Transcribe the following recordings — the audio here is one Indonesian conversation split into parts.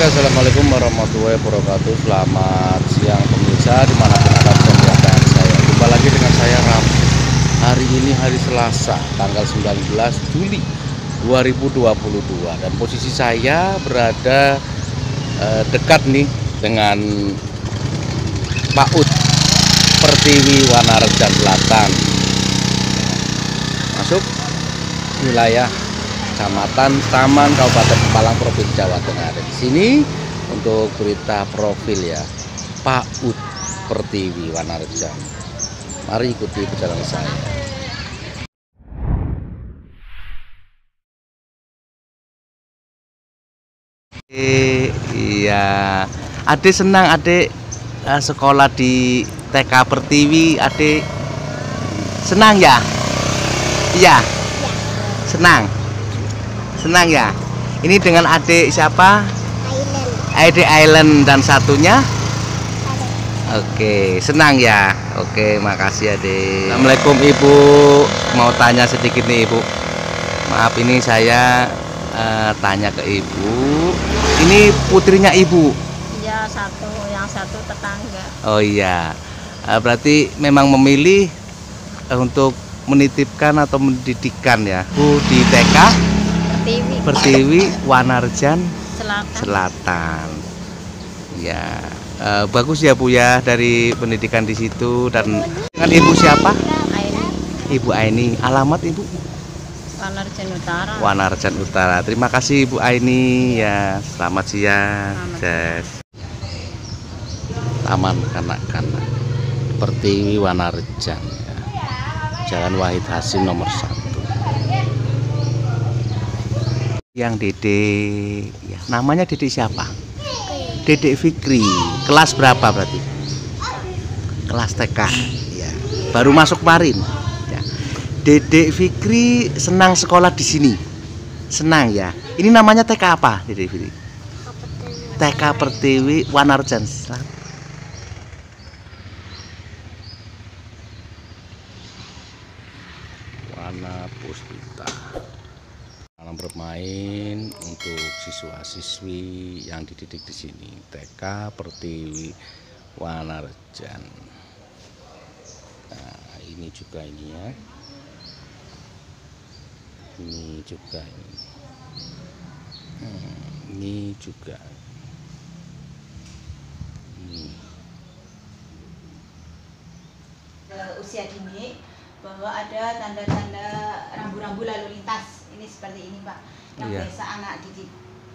Oke assalamualaikum warahmatullahi wabarakatuh. Selamat siang pemirsa di mana pun anda melihat saya Jumpa lagi dengan saya Ram. Hari ini hari Selasa tanggal 19 Juli 2022 Dan posisi saya berada eh, dekat nih dengan PAUD Pertiwi Wanarja Selatan. Masuk wilayah Kecamatan Taman Kabupaten Kepalang Provinsi Jawa Tengah. Di sini untuk berita profil ya Pak Ud Pertiwi Wanarjan. Mari ikuti perjalanan saya. Eh, iya, Ade senang Ade eh, sekolah di TK Pertiwi. Ade senang ya? Iya. Senang. Senang ya. Ini dengan adik siapa? Island Adik Island dan satunya? Oke, senang ya. Oke, makasih adik. Assalamualaikum Ibu. Mau tanya sedikit nih Ibu. Maaf ini saya eh, tanya ke Ibu. Ini putrinya Ibu. ya satu yang satu tetangga Oh iya. Eh, berarti memang memilih eh, untuk menitipkan atau mendidikan ya. Bu di TK TV Pertiwi Wanarjan selatan Selatan. Ya, eh, bagus ya Bu ya dari pendidikan di situ dan dengan Ibu siapa? Aini Ibu Aini. Alamat Ibu Wanarjan Utara Wanarjan Utara. Terima kasih Ibu Aini ya. Selamat siang. Selamat. Yes. Taman kanak-kanak Pertiwi Wanarjan ya. Jalan Wahid Hasim nomor satu. Yang Dede, ya, namanya Dede siapa? Dede Fikri. Kelas berapa berarti? Kelas TK. Ya. Baru masuk kemarin. Ya. Dede Fikri senang sekolah di sini. Senang ya. Ini namanya TK apa, Dede Fikri? TK Pertiwi Wanarjan. Selatan. Bermain untuk siswa-siswi yang dididik di sini. TK Pertiwi Wanarjan. Nah, ini juga ini ya. Ini juga ini. Hmm, ini juga. Ini. Usia dini bahwa ada tanda-tanda rambu-rambu lalu lintas ini seperti ini pak yang Iya. biasa anak di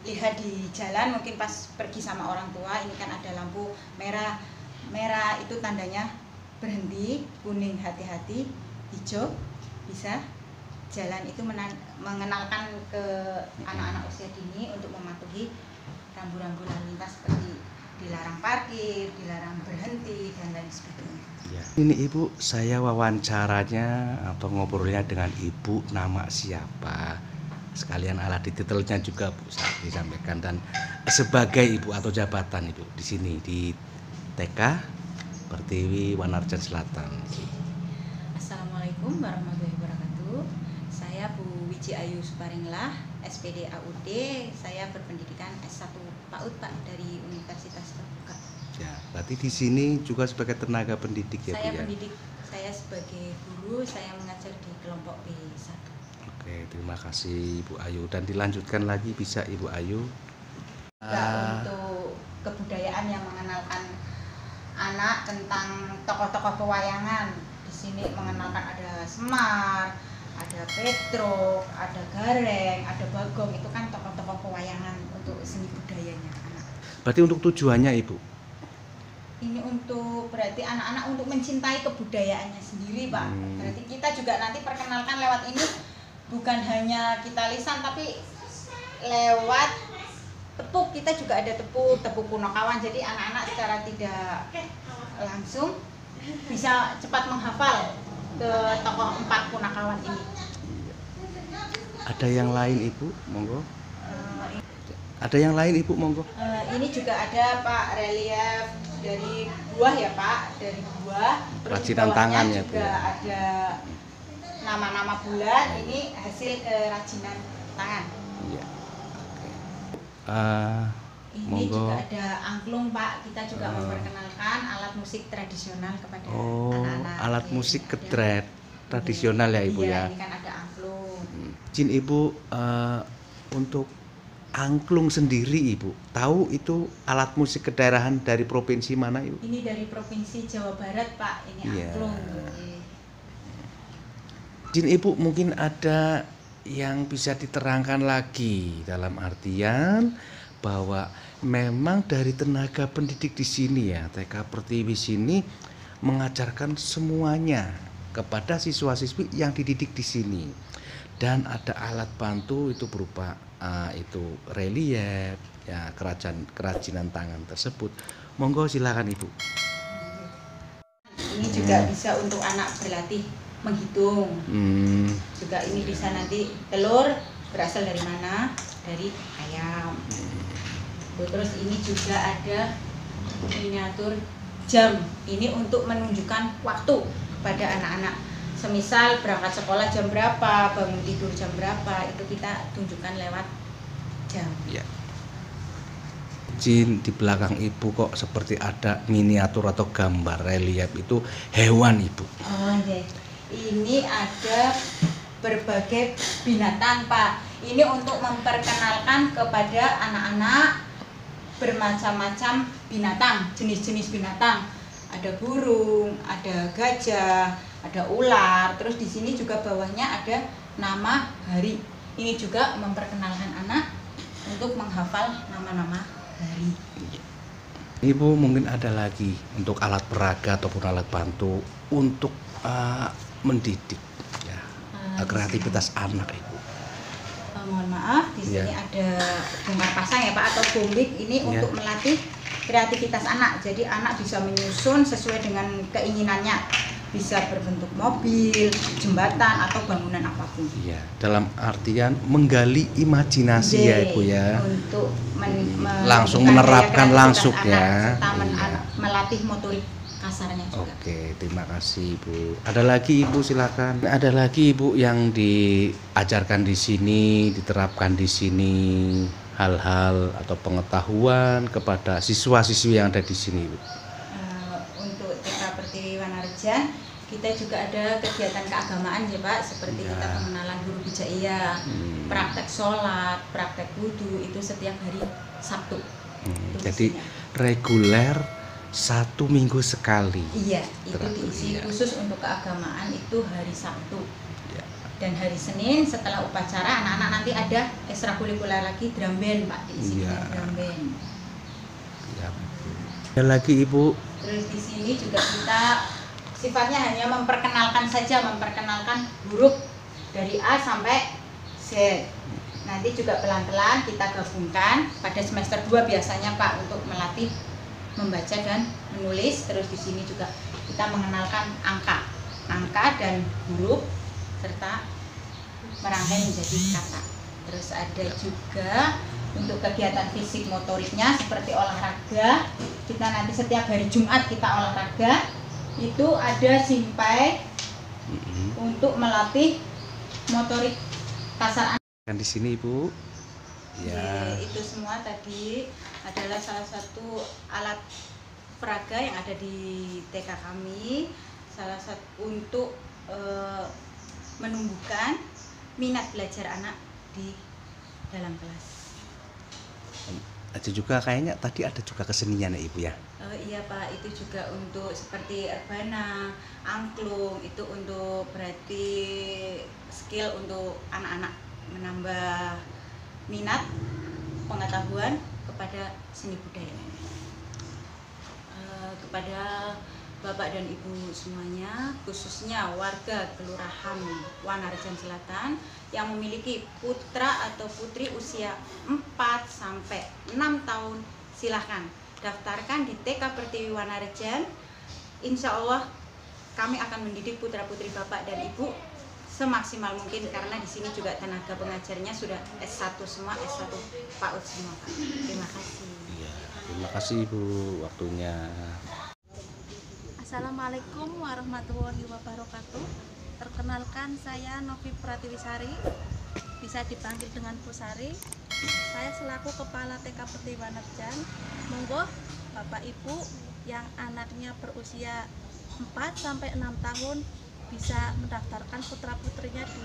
lihat di jalan mungkin pas pergi sama orang tua ini kan ada lampu merah merah itu tandanya berhenti kuning hati-hati hijau bisa jalan itu menan- mengenalkan ke anak-anak usia dini untuk mematuhi rambu-rambu lalu lintas seperti dilarang parkir dilarang berhenti dan lain sebagainya Ya. Ini Ibu, saya wawancaranya atau ngobrolnya dengan Ibu nama siapa? Sekalian alat di titelnya juga Bu saat disampaikan dan sebagai Ibu atau jabatan Ibu di sini di TK Pertiwi Wanarjan Selatan. Assalamualaikum warahmatullahi wabarakatuh. Saya Bu Wiji Ayu Suparinglah, SPD AUD. Saya berpendidikan S1 PAUD Pak dari Universitas Terbuka. Ya, berarti di sini juga sebagai tenaga pendidik ya saya Bu ya. pendidik, saya sebagai guru, saya mengajar di kelompok B1. Oke, terima kasih Ibu Ayu dan dilanjutkan lagi bisa Ibu Ayu. Ah, untuk kebudayaan yang mengenalkan anak tentang tokoh-tokoh pewayangan. Di sini mengenalkan ada Semar, ada Petro, ada Gareng, ada Bagong. Itu kan tokoh-tokoh pewayangan untuk seni budayanya anak. berarti untuk tujuannya Ibu Ini untuk berarti anak-anak untuk mencintai kebudayaannya sendiri, Pak. Hmm. Berarti kita juga nanti perkenalkan lewat ini bukan hanya kita lisan tapi lewat tepuk kita juga ada tepuk tepuk punokawan jadi anak-anak secara tidak langsung bisa cepat menghafal ke tokoh empat punakawan ini. Ada yang lain Ibu, monggo. Eh, Ada yang lain Ibu, monggo. Eh, ini juga ada Pak relief dari buah ya Pak, dari buah. Kerajinan tangan ya, Bu, juga ya. ada nama-nama bulan. Ini hasil kerajinan tangan. Iya. Oke. Eh, Ini Monggo. juga ada angklung Pak, kita juga Ah. memperkenalkan alat musik tradisional kepada Oh, anak-anak. alat Ini musik ketret tradisional ya ibu Iya, ya. Ini kan ada angklung. Hmm. Jin ibu eh, untuk angklung sendiri ibu tahu itu alat musik kedaerahan dari provinsi mana ibu? Ini dari provinsi Jawa Barat Pak, ini Iya. angklung. Jin ibu mungkin ada yang bisa diterangkan lagi dalam artian bahwa memang dari tenaga pendidik di sini ya TK Pertiwi sini mengajarkan semuanya kepada siswa-siswi yang dididik di sini. Dan ada alat bantu itu berupa eh, itu relief ya kerajinan kerajinan tangan tersebut. Monggo silakan ibu. Ini juga bisa untuk anak berlatih menghitung. hmm, Juga ini bisa nanti telur berasal dari mana? Dari ayam. Terus ini juga ada miniatur jam. Ini untuk menunjukkan waktu pada anak-anak. Semisal berangkat sekolah jam berapa, bangun tidur jam berapa, itu kita tunjukkan lewat jam. Ya. Jin di belakang ibu kok seperti ada miniatur atau gambar relief itu hewan ibu. Oh, iya. Ini ada berbagai binatang, Pak. Ini untuk memperkenalkan kepada anak-anak bermacam-macam binatang, jenis-jenis binatang. Ada burung, ada gajah, ada ular. Terus di sini juga bawahnya ada nama hari. Ini juga memperkenalkan anak untuk menghafal nama-nama hari. Ibu mungkin ada lagi untuk alat peraga ataupun alat bantu untuk uh, mendidik ya Ah, kreativitas anak ibu. Eh, mohon maaf, di sini Iya. ada bongkar pasang ya Pak atau bombik ini Iya. untuk melatih kreativitas anak. Jadi anak bisa menyusun sesuai dengan keinginannya. Bisa berbentuk mobil, jembatan atau bangunan apa pun. Iya, dalam artian menggali imajinasi ya J, ibu ya. Untuk men- me- Langsung menerapkan langsung ya. anak, serta Iya. melatih motorik kasarnya juga. Oke, terima kasih Ibu. Ada lagi Ibu silakan. Ada lagi Ibu yang diajarkan di sini, diterapkan di sini hal-hal atau pengetahuan kepada siswa-siswi yang ada di sini, Ibu. Eh, untuk TK Pertiwi Wanarja kita juga ada kegiatan keagamaan ya Pak seperti Ya. kita pengenalan guru bijaiyah Hmm, praktek sholat praktek wudhu itu setiap hari Sabtu hmm, Jadi isinya. reguler satu minggu sekali. iya itu diisi iya. khusus untuk keagamaan itu hari Sabtu Ya. dan hari Senin setelah upacara anak-anak nanti ada ekstrakurikuler lagi drum band Pak diisi Iya. drum band Ya. Ada lagi Ibu. Terus di sini juga kita sifatnya hanya memperkenalkan saja, memperkenalkan huruf dari A sampai Z. Nanti juga pelan-pelan kita gabungkan pada semester 2 biasanya Pak untuk melatih membaca dan menulis. Terus di sini juga kita mengenalkan angka, angka dan huruf serta merangkai menjadi kata. Terus ada juga untuk kegiatan fisik motoriknya seperti olahraga kita nanti setiap hari Jumat kita olahraga itu ada simpai untuk melatih motorik kasar anak Kan di sini Ibu. Ya. Jadi, itu semua tadi adalah salah satu alat peraga yang ada di TK kami salah satu untuk eh, menumbuhkan minat belajar anak di dalam kelas Ada juga kayaknya tadi ada juga kesenian ya Ibu ya. Eh, iya Pak, itu juga untuk seperti rebana, angklung, itu untuk berarti skill untuk anak-anak menambah minat, pengetahuan kepada seni budaya. Eh, kepada Bapak dan Ibu semuanya, khususnya warga Kelurahan Wanarjan Selatan yang memiliki putra atau putri usia 4 sampai 6 tahun, silahkan daftarkan di TK Pertiwi Wanarjan. Insya Allah kami akan mendidik putra putri Bapak dan Ibu semaksimal mungkin karena di sini juga tenaga pengajarnya sudah S1 semua, S1 PAUD semua Pak. Terima kasih. Iya. Terima kasih Ibu waktunya. Assalamualaikum warahmatullahi wabarakatuh. Perkenalkan saya Novi Pratiwisari, bisa dipanggil dengan Bu Sari. Saya selaku Kepala TK Pertiwi Nerjan, monggo Bapak Ibu yang anaknya berusia 4 sampai 6 tahun bisa mendaftarkan putra-putrinya di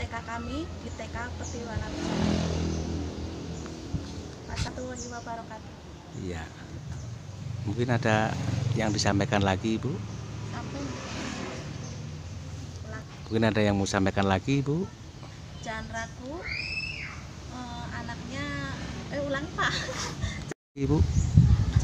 TK kami di TK Pertiwi Nerjan. Wassalamualaikum wabarakatuh. Iya. Mungkin ada yang disampaikan lagi Ibu? Sampun. Mungkin ada yang mau sampaikan lagi Ibu? Jangan ragu. Eh, anaknya eh ulang Pak. Ibu?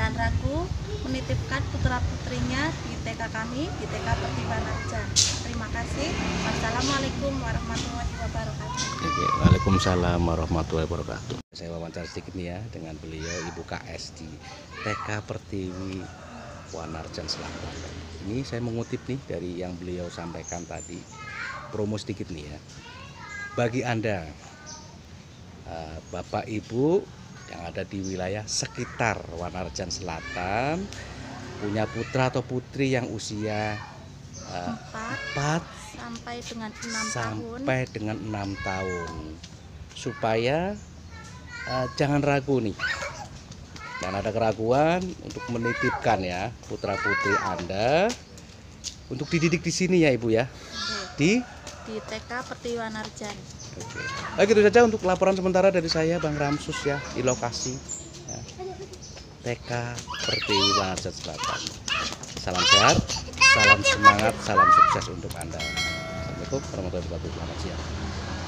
Ragu menitipkan putra-putrinya di TK kami di TK Pertiwi Nerjan. Terima kasih. Wassalamualaikum warahmatullahi wabarakatuh. Oke, Waalaikumsalam warahmatullahi wabarakatuh. Saya wawancara sedikit nih ya dengan beliau Ibu KS di TK Pertiwi Wanarjan Selatan. Ini saya mengutip nih dari yang beliau sampaikan tadi. Promo sedikit nih ya. Bagi Anda eh, Bapak Ibu yang ada di wilayah sekitar Wanarjan Selatan punya putra atau putri yang usia 4 4 sampai dengan 6 tahun. sampai dengan enam tahun. Supaya eh, jangan ragu nih. Jangan ada keraguan untuk menitipkan ya putra putri anda untuk dididik di sini ya ibu ya. Di di TK Pertiwi Nerjan. Oke. Baik itu saja untuk laporan sementara dari saya Bang Ramsus ya di lokasi ya. TK Pertiwi Wanarjan Selatan. Salam sehat, salam semangat, salam sukses untuk Anda. Assalamualaikum warahmatullahi wabarakatuh. Selamat siang.